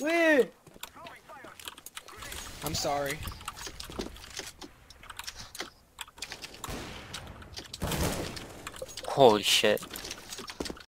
Wait. I'm sorry. Holy shit.